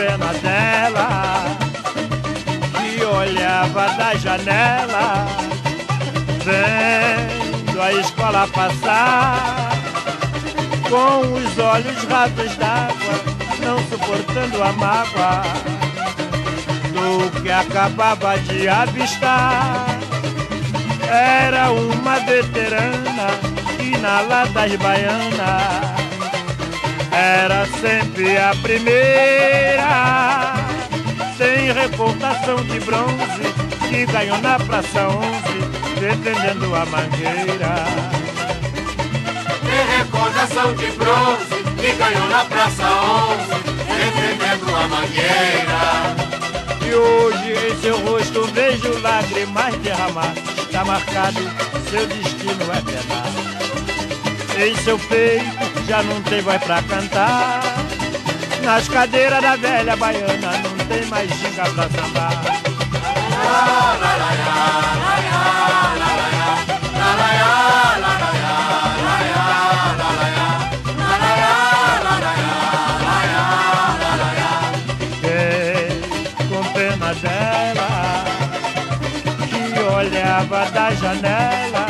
pena dela que olhava da janela, vendo a escola passar com os olhos rasos d'água, não suportando a mágoa do que acabava de avistar. Era uma veterana que na latas baiana era sempre a primeira. Sem reputação de bronze, que ganhou na Praça 11, defendendo a mangueira. Tem recordação de bronze, que ganhou na Praça 11, defendendo a mangueira. E hoje em seu rosto vejo lágrimas derramar. Está marcado, seu destino é penar. Em seu peito já não tem voz pra cantar. Nas cadeiras da velha baiana não tem mais ginga pra sambar. La, la, la, la, la, la, olhava da janela,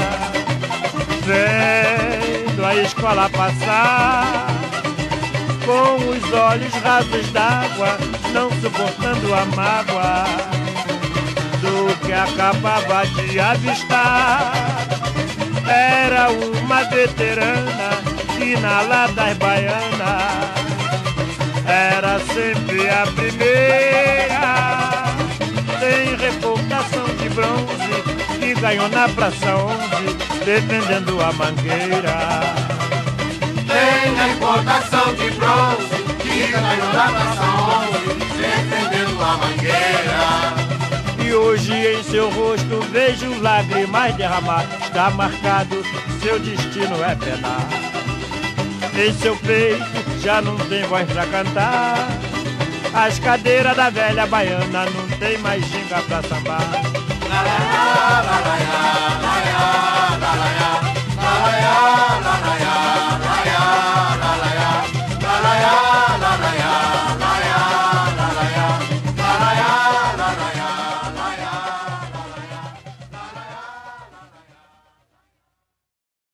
vendo a escola passar, com os olhos rasos d'água, não suportando a mágoa do que acabava de avistar. Era uma veterana que na baiana era sempre a primeira. Tem reputação de bronze que ganhou na Praça 11, defendendo a mangueira. Tem recordação de bronze ganhou na Praça 11, defendendo a mangueira. E hoje em seu rosto vejo lágrimas derramar. Está marcado, seu destino é penar. Em seu peito já não tem voz pra cantar. As cadeiras da velha baiana não tem mais ginga pra sambar.